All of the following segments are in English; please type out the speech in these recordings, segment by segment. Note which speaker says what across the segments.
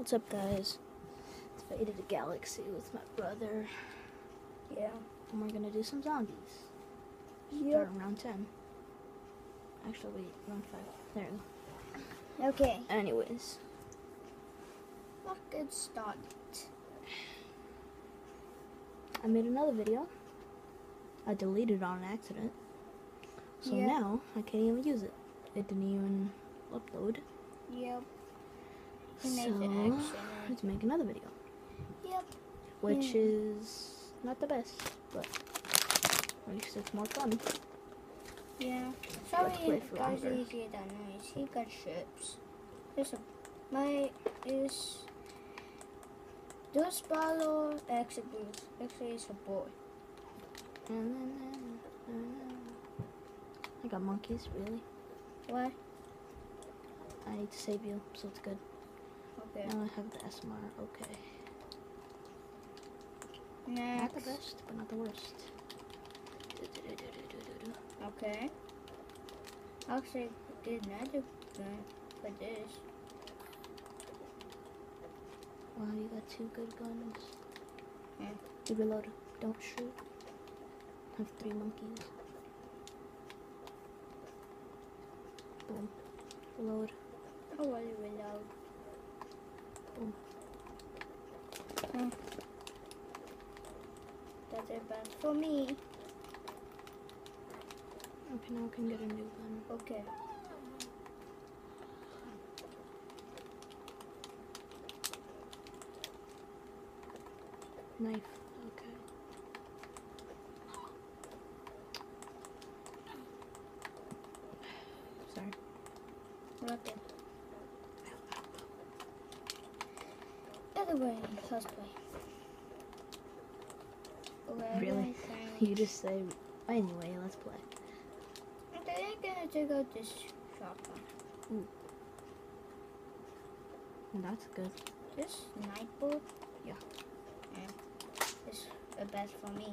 Speaker 1: What's up, guys? It's Fate of the Galaxy with my brother,
Speaker 2: Yeah.
Speaker 1: and we're gonna do some zombies.
Speaker 2: Yeah.
Speaker 1: Start round 10. Actually, wait, round 5. There we go. Okay. Anyways,
Speaker 2: Let's get.
Speaker 1: I made another video. I deleted it on accident. So
Speaker 2: Yeah.
Speaker 1: now, I can't even use it. It didn't even upload.
Speaker 2: Yep. He
Speaker 1: So,
Speaker 2: made the action.
Speaker 1: let's make another video.
Speaker 2: Yep.
Speaker 1: Which
Speaker 2: Yeah.
Speaker 1: is not the best, but at least it's more fun.
Speaker 2: Yeah. Sorry, guys you hear that noise. He got ships. There's a my is this bottle actually actually is a boy.
Speaker 1: I got monkeys, really.
Speaker 2: Why?
Speaker 1: I need to save you, so it's good. Now I have the SMR, okay. Not the best, but not the worst.
Speaker 2: Okay. Actually, did magic for this.
Speaker 1: Wow, you got two good guns.
Speaker 2: Yeah.
Speaker 1: You reload, don't shoot. Have three monkeys. Boom. Reload.
Speaker 2: I want to reload. That's it bad for me.
Speaker 1: Okay, now I can get a new gun.
Speaker 2: Okay.
Speaker 1: Knife. Okay. Sorry.
Speaker 2: Okay. Anyway, let's play. Okay,
Speaker 1: Really? You just say, anyway, let's play.
Speaker 2: I'm gonna take out this shotgun.
Speaker 1: That's good.
Speaker 2: This night sniper.
Speaker 1: Yeah.
Speaker 2: And this the best for me.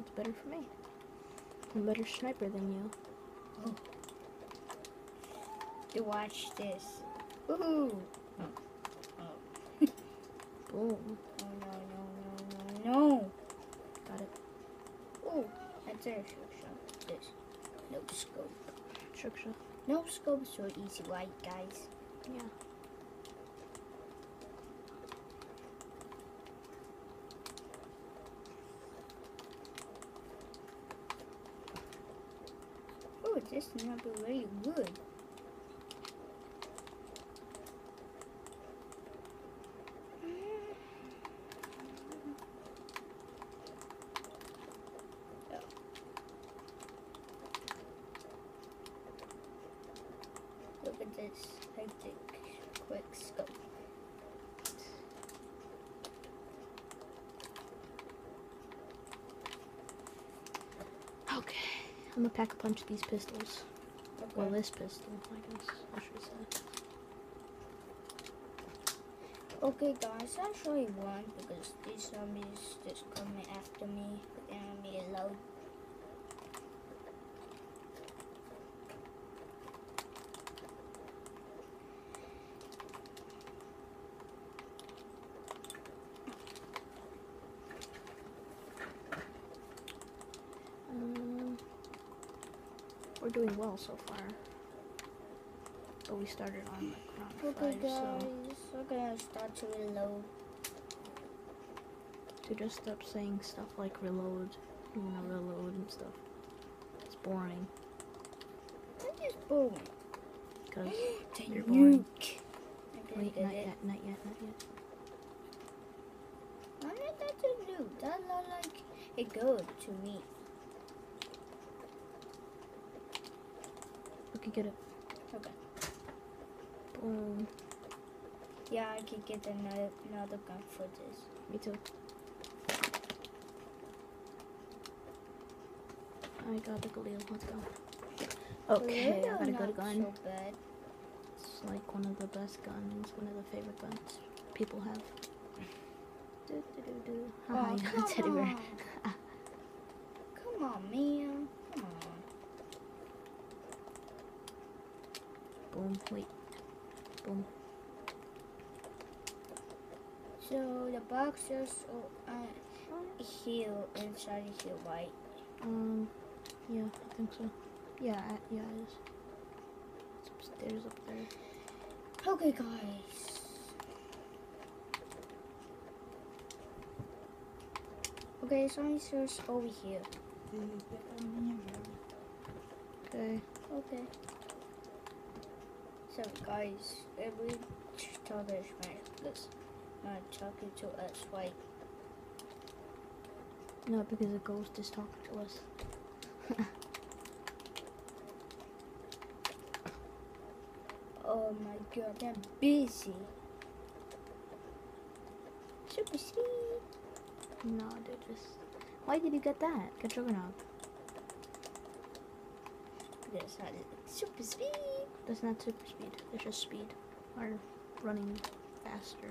Speaker 1: It's better for me. I'm a better sniper than you.
Speaker 2: To watch this. Woohoo! Oh. Oh.
Speaker 1: Boom.
Speaker 2: Oh no no no no no!
Speaker 1: Got it.
Speaker 2: Oh, that's a shot. This. No scope.
Speaker 1: Shuksha.
Speaker 2: No scope is so easy, right, guys?
Speaker 1: Yeah.
Speaker 2: Oh, this is not really good. Look at this hectic quick scope.
Speaker 1: Okay. I'm gonna pack a punch these pistols. Well, this pistol, I guess I should say.
Speaker 2: Okay, guys, I actually won because these zombies just coming after me. The enemy load.
Speaker 1: We're doing well so far. But we started on like round
Speaker 2: Okay,
Speaker 1: five,
Speaker 2: guys, we're gonna start to reload.
Speaker 1: to just stop saying stuff like reload, you wanna reload and stuff. It's boring
Speaker 2: That is boring.
Speaker 1: because
Speaker 2: The
Speaker 1: You're boring.
Speaker 2: nuke.
Speaker 1: Wait,
Speaker 2: did
Speaker 1: not
Speaker 2: it.
Speaker 1: yet, not yet, not yet.
Speaker 2: I mean, that's a nuke. That look like a good to me.
Speaker 1: Okay, get it.
Speaker 2: Okay.
Speaker 1: Boom.
Speaker 2: Yeah, I could get another another gun for this.
Speaker 1: Me too. I got the Galil. Let's go. Okay, I
Speaker 2: Well,
Speaker 1: got a
Speaker 2: not
Speaker 1: good gun.
Speaker 2: So bad.
Speaker 1: It's like one of the best guns, one of the favorite guns people have. Do, do, do, do.
Speaker 2: Oh,
Speaker 1: Haha, you got a
Speaker 2: come
Speaker 1: teddy bear.
Speaker 2: on. Come on, man. Come on.
Speaker 1: Boom, wait. Boom.
Speaker 2: So the boxers oh, uh, heal inside the heal, right?
Speaker 1: Um, yeah, I think so. Yeah, I- yeah, it is. It's upstairs up there.
Speaker 2: Okay, guys. Okay, so I'm just over here.
Speaker 1: Okay.
Speaker 2: Okay. So, guys, talk in Spanish, let's not talking to us, right?
Speaker 1: No, because a ghost is talking to us.
Speaker 2: Oh my god, I'm busy. Super speed.
Speaker 1: No, dude, just. Why did you get that? Get Juggernaut.
Speaker 2: That's not. Super speed.
Speaker 1: That's not super speed. It's just speed. Or running faster.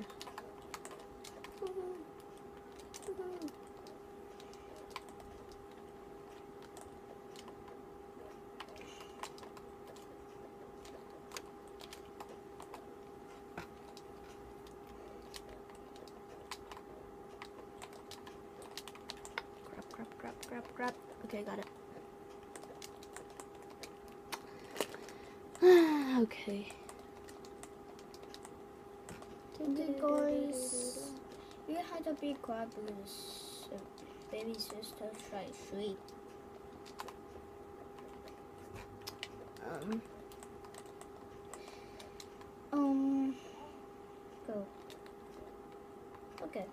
Speaker 1: Grab, grab, grab, grab, grab. Okay, got it. Okay.
Speaker 2: Okay, guys. We had a big crab because uh, baby sister tried sleep.
Speaker 1: Um,
Speaker 2: go. Okay.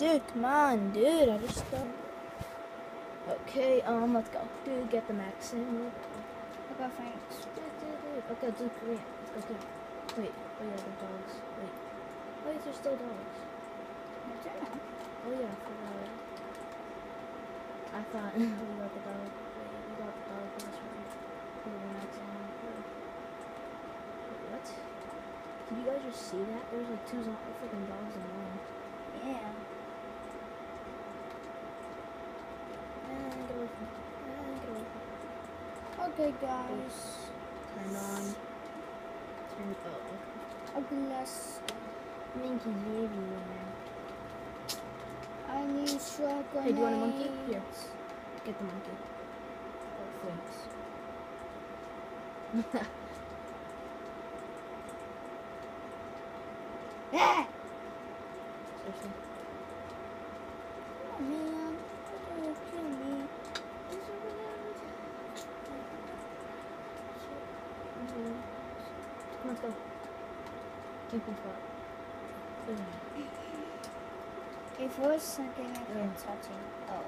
Speaker 1: Dude, come on, dude. I just don't. Okay, um, let's go. Dude, get the max in. Dude, dude, dude. Okay, do Korean. Let's go. Wait, oh yeah, the dogs. Wait. Wait, there's still dogs. Oh yeah, I forgot. I thought we got the dog. Wait, we got the dog last one. We were not on. Wait, what? Did you guys just see that? There's like two freaking dogs in one.
Speaker 2: Yeah.
Speaker 1: Ah, get away from me. Ah, get away from me.
Speaker 2: Okay, guys.
Speaker 1: Turn on. Turn. Oh, okay.
Speaker 2: Okay, let's.
Speaker 1: Minky's everywhere.
Speaker 2: I need shotgun.
Speaker 1: Hey, do you want a monkey? Here. Get the monkey. Thanks.
Speaker 2: Ah!
Speaker 1: Seriously.
Speaker 2: Oh, man. Don't kill me.
Speaker 1: Let's go. It?
Speaker 2: Okay, for a second, I can't touch him. Oh.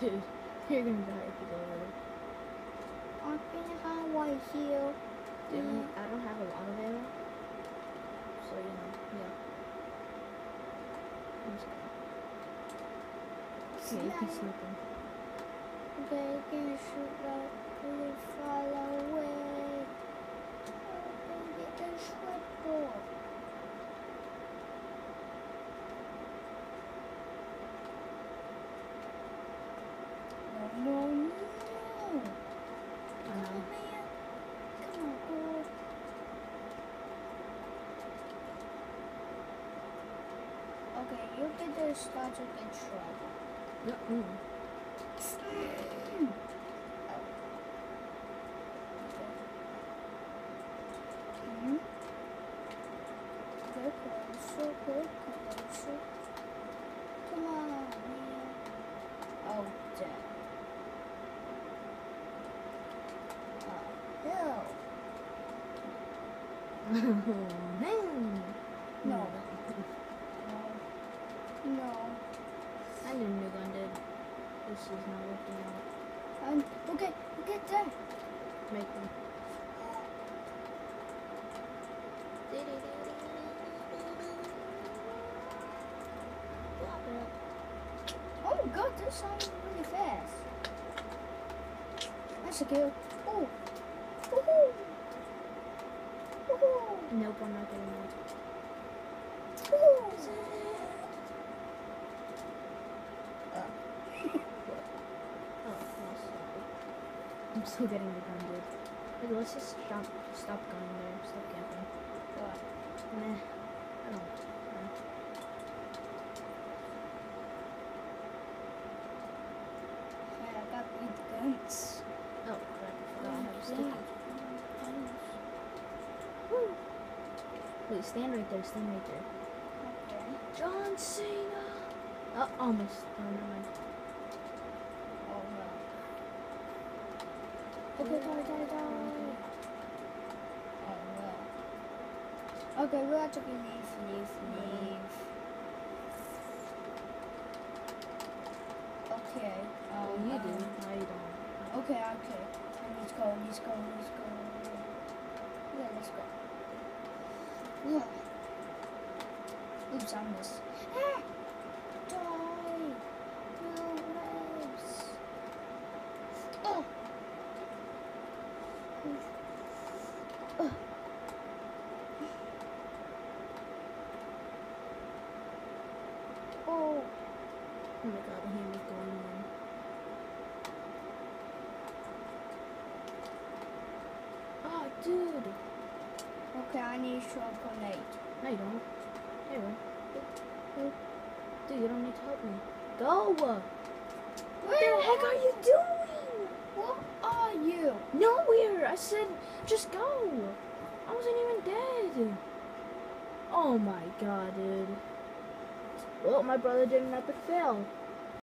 Speaker 1: Dude, you're gonna die if you go over.
Speaker 2: I'm gonna have white heel.
Speaker 1: Dude,
Speaker 2: Mm.
Speaker 1: I don't have a lot of ammo. So, you know, yeah. I'm just gonna... Yeah, you can in.
Speaker 2: Okay, you can shoot that really far away. The. No, no, no.
Speaker 1: Know.
Speaker 2: Man, come on. Okay, you get the start to get trouble.
Speaker 1: Mm.
Speaker 2: Mhm. Go closer, go closer. Come on, man. Oh, damn. Oh, hell.
Speaker 1: Man.
Speaker 2: No. No. No.
Speaker 1: I knew new gun did. This is not working out.
Speaker 2: Um, okay, get that.
Speaker 1: Make them.
Speaker 2: that's a kill. Oh!
Speaker 1: Nope, I'm not getting that.
Speaker 2: Oh,
Speaker 1: I'm still getting the gun, dude. Like, let's just stop, stop going there. Stop camping. Meh. Wait, stand right there. Stand right there.
Speaker 2: Okay.
Speaker 1: John Cena. Oh, almost. Oh, never mind.
Speaker 2: Oh no.
Speaker 1: Okay.
Speaker 2: Oh no. Okay, we have to be leave, leave, leave. Okay.
Speaker 1: Oh,
Speaker 2: Um,
Speaker 1: you do.
Speaker 2: um,
Speaker 1: No, you don't.
Speaker 2: Okay, okay. Let's go, let's go, let's go. Yeah, let's go. Yeah. Oops, I missed. Ah! Die! No legs. Oh! Oh. Oh!
Speaker 1: Oh my god, the hand is going in. Oh, dude.
Speaker 2: I need to grenade.
Speaker 1: No, you don't. There you go. Oh, dude, you don't need to help me. Go! What
Speaker 2: What
Speaker 1: the heck are you doing?
Speaker 2: What are you?
Speaker 1: Nowhere! I said, just go! I wasn't even dead! Oh my god, dude. Well, my brother did an epic fail.